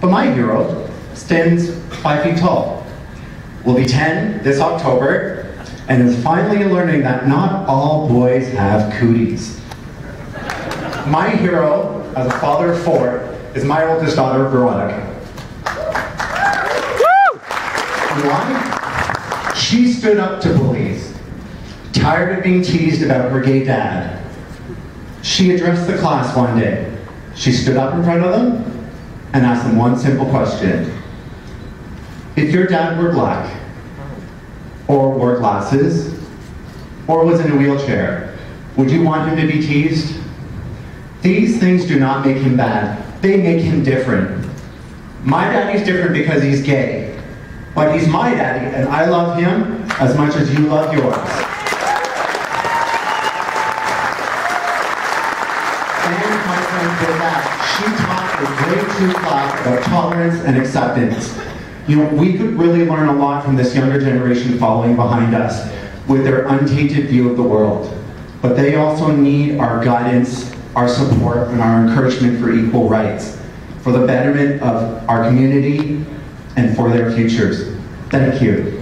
But my hero stands five feet tall. Will be 10 this October and is finally learning that not all boys have cooties. My hero, as a father of four, is my oldest daughter, Veronica. Why? She stood up to bullies, tired of being teased about her gay dad. She addressed the class one day. She stood up in front of them and ask them one simple question. If your dad were black, or wore glasses, or was in a wheelchair, would you want him to be teased? These things do not make him bad, they make him different. My daddy's different because he's gay, but he's my daddy, and I love him as much as you love yours. My friend did that. She taught a grade two class about tolerance and acceptance. You know, we could really learn a lot from this younger generation following behind us with their untainted view of the world. But they also need our guidance, our support, and our encouragement for equal rights, for the betterment of our community and for their futures. Thank you.